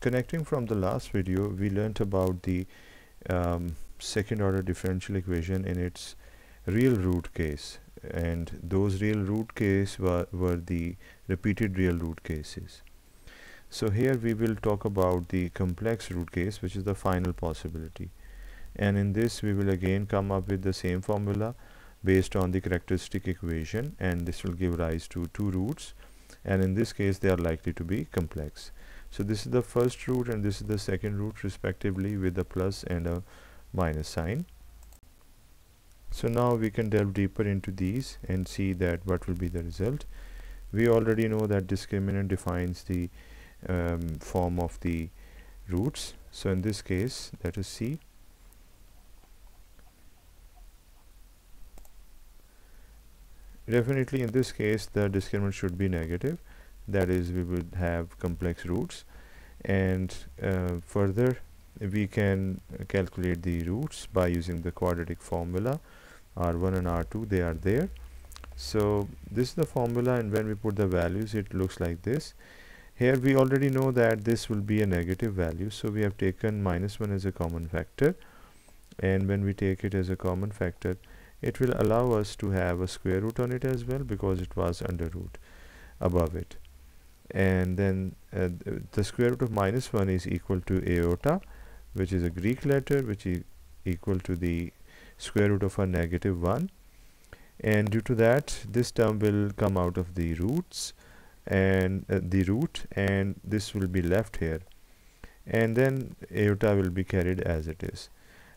connecting from the last video we learnt about the um, second order differential equation in its real root case. And those real root case were, were the repeated real root cases. So here we will talk about the complex root case which is the final possibility. And in this we will again come up with the same formula based on the characteristic equation and this will give rise to two roots. And in this case they are likely to be complex so this is the first root and this is the second root respectively with a plus and a minus sign. So now we can delve deeper into these and see that what will be the result. We already know that discriminant defines the um, form of the roots. So in this case that is C definitely in this case the discriminant should be negative that is we would have complex roots. And uh, further we can calculate the roots by using the quadratic formula. R1 and r2 they are there. So this is the formula and when we put the values it looks like this. Here we already know that this will be a negative value so we have taken minus 1 as a common factor. And when we take it as a common factor it will allow us to have a square root on it as well because it was under root above it and then uh, the square root of minus 1 is equal to iota which is a Greek letter which is equal to the square root of a negative 1 and due to that this term will come out of the roots and uh, the root and this will be left here. And then iota will be carried as it is.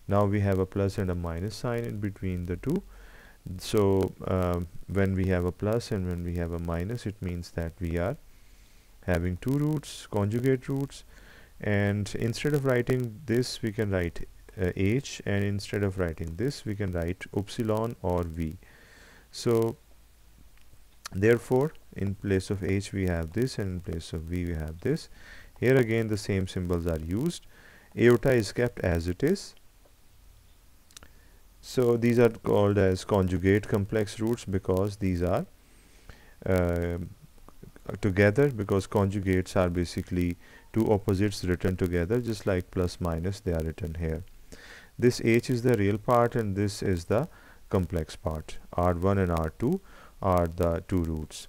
Now we have a plus and a minus sign in between the two. So um, when we have a plus and when we have a minus it means that we are having two roots conjugate roots and instead of writing this we can write uh, h and instead of writing this we can write upsilon or v. So therefore in place of h we have this and in place of v we have this. Here again the same symbols are used. Iota is kept as it is. So these are called as conjugate complex roots because these are uh, together because conjugates are basically two opposites written together just like plus minus they are written here. This h is the real part and this is the complex part. R1 and r2 are the two roots.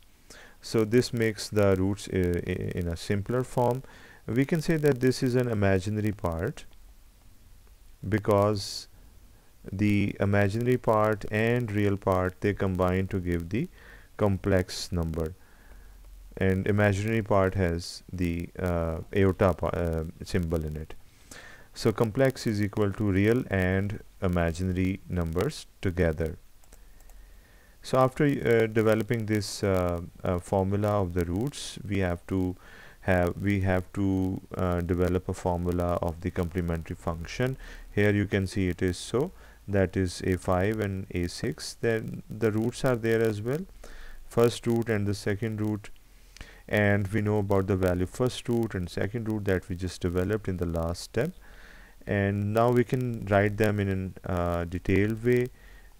So this makes the roots in a simpler form. We can say that this is an imaginary part because the imaginary part and real part they combine to give the complex number and imaginary part has the uh, iota uh, symbol in it. So complex is equal to real and imaginary numbers together. So after uh, developing this uh, uh, formula of the roots we have to have we have to uh, develop a formula of the complementary function. Here you can see it is so that is a5 and a6 then the roots are there as well. First root and the second root and we know about the value first root and second root that we just developed in the last step. And now we can write them in a uh, detailed way.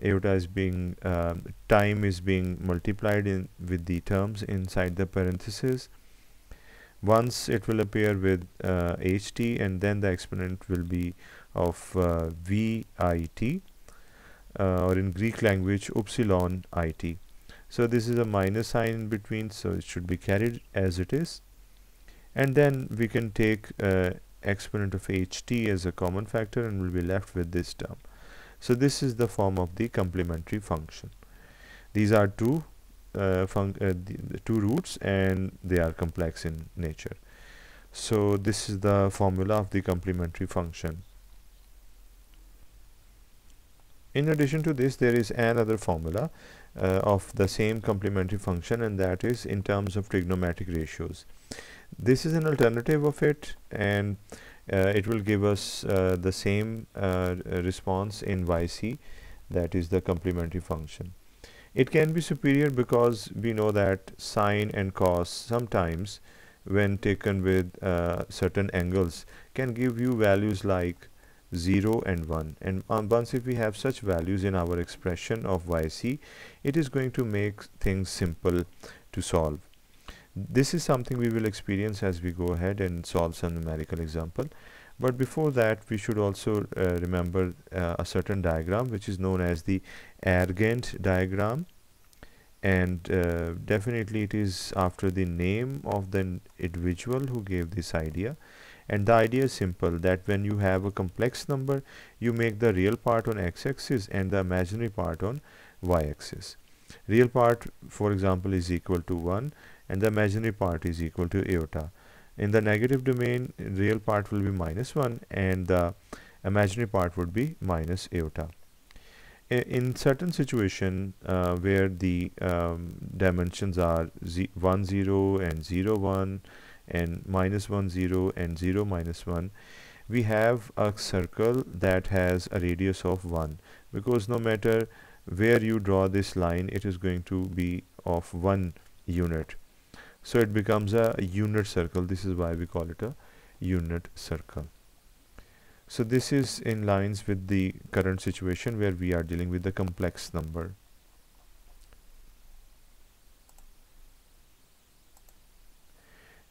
Iota is being uh, time is being multiplied in with the terms inside the parenthesis. Once it will appear with uh, ht and then the exponent will be of uh, VIT uh, or in Greek language upsilon IT. So this is a minus sign in between so it should be carried as it is and then we can take uh, exponent of HT as a common factor and we'll be left with this term. So this is the form of the complementary function. These are two uh, uh, the, the two roots and they are complex in nature. So this is the formula of the complementary function. In addition to this, there is another formula uh, of the same complementary function and that is in terms of trigonometric ratios. This is an alternative of it and uh, it will give us uh, the same uh, response in YC that is the complementary function. It can be superior because we know that sine and cos sometimes when taken with uh, certain angles can give you values like 0 and 1 and um, once if we have such values in our expression of yc it is going to make things simple to solve. This is something we will experience as we go ahead and solve some numerical example. But before that we should also uh, remember uh, a certain diagram which is known as the Argand diagram. And uh, definitely it is after the name of the individual who gave this idea and the idea is simple that when you have a complex number you make the real part on x-axis and the imaginary part on y-axis. Real part for example is equal to 1 and the imaginary part is equal to iota. In the negative domain real part will be minus 1 and the imaginary part would be minus iota. In certain situation uh, where the um, dimensions are 1 0 and 0 1 and minus 1 0 and 0 minus 1 we have a circle that has a radius of 1 because no matter where you draw this line it is going to be of 1 unit. So it becomes a unit circle. This is why we call it a unit circle. So this is in lines with the current situation where we are dealing with the complex number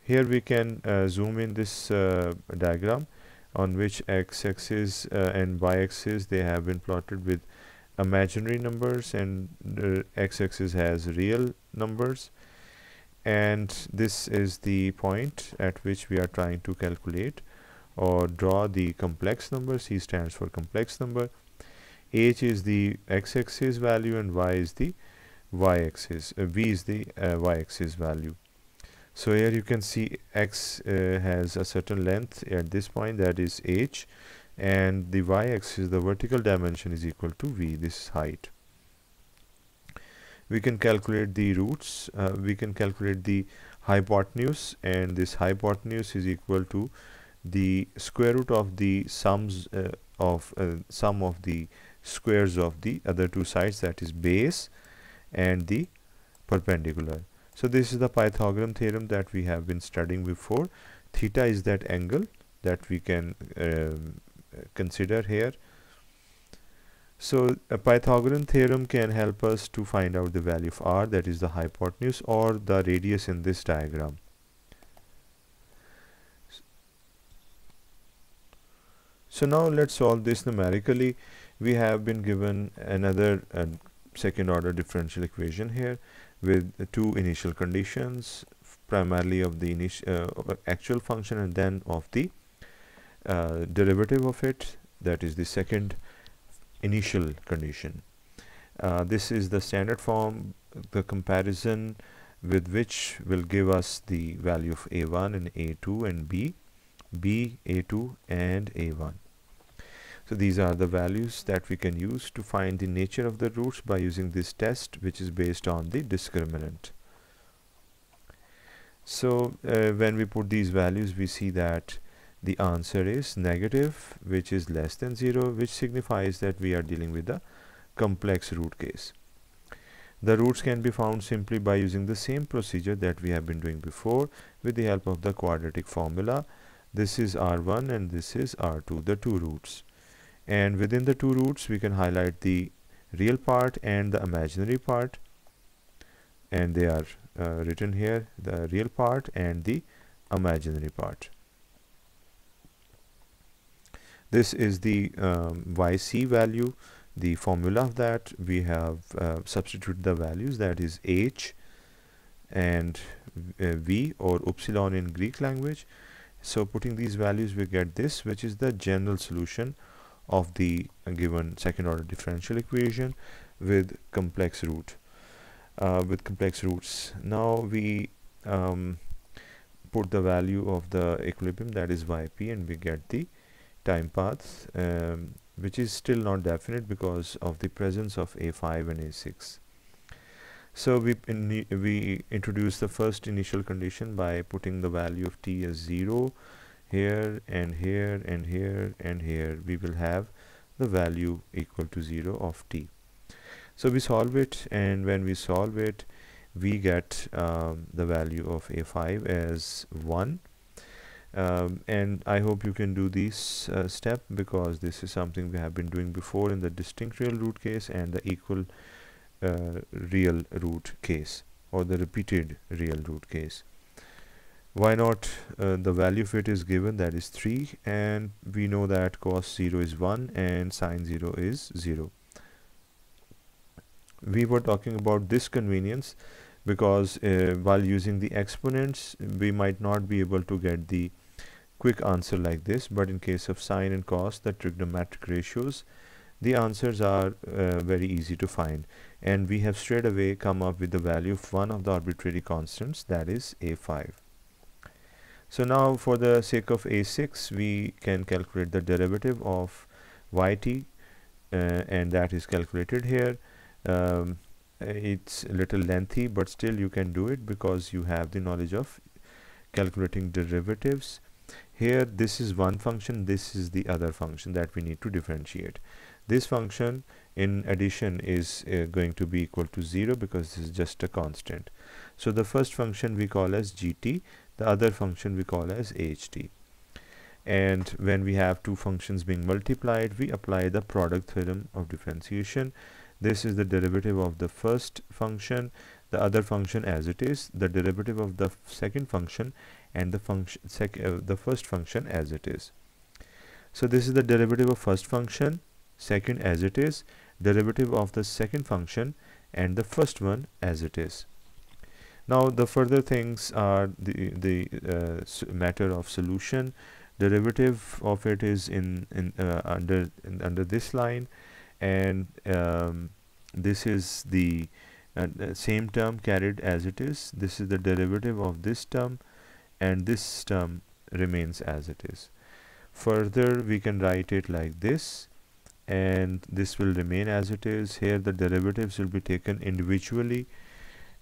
here we can uh, zoom in this uh, diagram on which x-axis uh, and y-axis they have been plotted with imaginary numbers and the x-axis has real numbers. And this is the point at which we are trying to calculate or draw the complex number. C stands for complex number. H is the x-axis value and y is the y-axis uh, v is the uh, y-axis value so here you can see x uh, has a certain length at this point that is h and the y-axis the vertical dimension is equal to v this height. We can calculate the roots uh, we can calculate the hypotenuse and this hypotenuse is equal to the square root of the sums uh, of uh, sum of the squares of the other two sides that is base and the perpendicular so this is the Pythagorean theorem that we have been studying before. Theta is that angle that we can um, consider here. So a Pythagorean theorem can help us to find out the value of r that is the hypotenuse or the radius in this diagram. So now let's solve this numerically. We have been given another uh, second order differential equation here with two initial conditions primarily of the uh, actual function and then of the uh, derivative of it that is the second initial condition. Uh, this is the standard form the comparison with which will give us the value of a1 and a2 and b b a2 and a1 so these are the values that we can use to find the nature of the roots by using this test which is based on the discriminant. So uh, when we put these values we see that the answer is negative which is less than 0 which signifies that we are dealing with a complex root case. The roots can be found simply by using the same procedure that we have been doing before with the help of the quadratic formula. This is R1 and this is R2, the two roots and within the two roots we can highlight the real part and the imaginary part. And they are uh, written here the real part and the imaginary part. This is the um, yc value the formula of that. We have uh, substituted the values that is h and uh, v or upsilon in Greek language. So putting these values we get this which is the general solution of the given second order differential equation with complex root uh, with complex roots. Now we um, put the value of the equilibrium that is yp and we get the time path um, which is still not definite because of the presence of a5 and a6 so we in we introduce the first initial condition by putting the value of t as 0 here and here and here and here we will have the value equal to 0 of t. So we solve it and when we solve it we get um, the value of a5 as 1 um, and I hope you can do this uh, step because this is something we have been doing before in the distinct real root case and the equal uh, real root case or the repeated real root case y naught uh, the value of it is given that is 3 and we know that cos 0 is 1 and sine 0 is 0 we were talking about this convenience because uh, while using the exponents we might not be able to get the quick answer like this but in case of sine and cos the trigonometric ratios the answers are uh, very easy to find. And we have straight away come up with the value of one of the arbitrary constants that is a5 so now for the sake of a6 we can calculate the derivative of yt uh, and that is calculated here. Um, it's a little lengthy but still you can do it because you have the knowledge of calculating derivatives. Here this is one function this is the other function that we need to differentiate. This function in addition is uh, going to be equal to 0 because this is just a constant. So the first function we call as gt the other function we call as ht and when we have two functions being multiplied we apply the product theorem of differentiation. This is the derivative of the first function the other function as it is the derivative of the second function and the function uh, the first function as it is. So this is the derivative of first function second as it is derivative of the second function and the first one as it is now the further things are the the uh, matter of solution. Derivative of it is in in uh, under in, under this line. And um, this is the uh, same term carried as it is. This is the derivative of this term and this term remains as it is. Further we can write it like this and this will remain as it is. Here the derivatives will be taken individually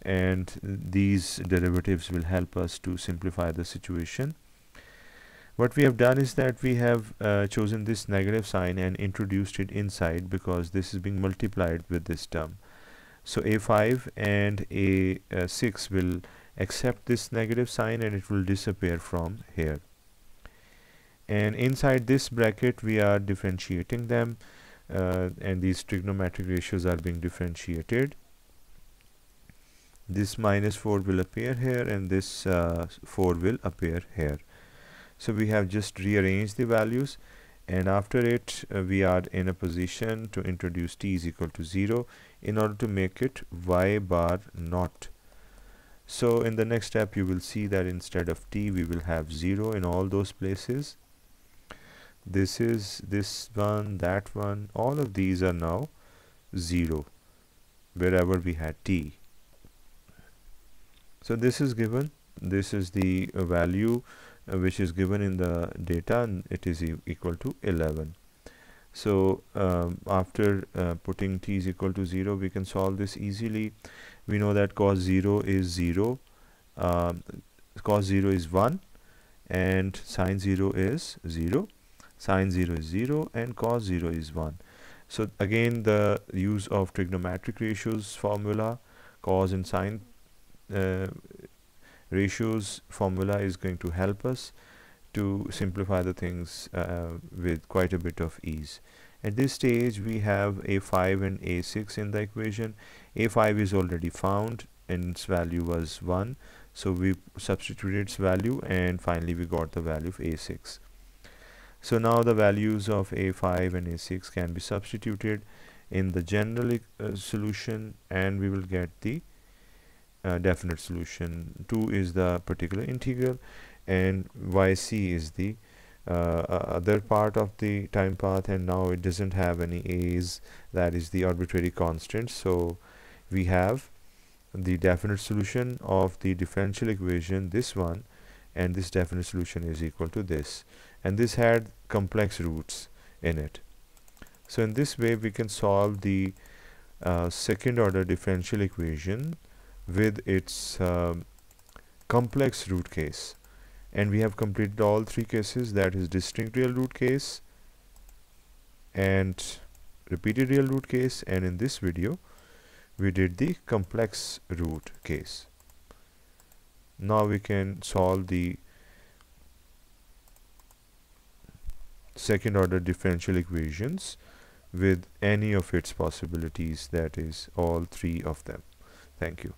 and these derivatives will help us to simplify the situation. What we have done is that we have uh, chosen this negative sign and introduced it inside because this is being multiplied with this term. So a5 and a6 will accept this negative sign and it will disappear from here. And inside this bracket we are differentiating them uh, and these trigonometric ratios are being differentiated this minus 4 will appear here and this uh, 4 will appear here. So we have just rearranged the values and after it uh, we are in a position to introduce t is equal to 0 in order to make it y bar naught. So in the next step you will see that instead of t we will have 0 in all those places. This is this one that one all of these are now 0 wherever we had t so this is given this is the uh, value uh, which is given in the data and it is e equal to 11 so um, after uh, putting t is equal to 0 we can solve this easily. We know that cos 0 is 0 um, cos 0 is 1 and sine 0 is 0 sine 0 is 0 and cos 0 is 1 so again the use of trigonometric ratios formula cos and sine ratios formula is going to help us to simplify the things uh, with quite a bit of ease. At this stage we have a5 and a6 in the equation. A5 is already found and its value was 1 so we substituted its value and finally we got the value of a6 so now the values of a5 and a6 can be substituted in the general uh, solution and we will get the uh, definite solution. 2 is the particular integral and yc is the uh, other part of the time path and now it doesn't have any a's that is the arbitrary constant. So we have the definite solution of the differential equation this one and this definite solution is equal to this. And this had complex roots in it. So in this way we can solve the uh, second order differential equation with its um, complex root case. And we have completed all three cases that is distinct real root case and repeated real root case. And in this video we did the complex root case. Now we can solve the second order differential equations with any of its possibilities. That is all three of them. Thank you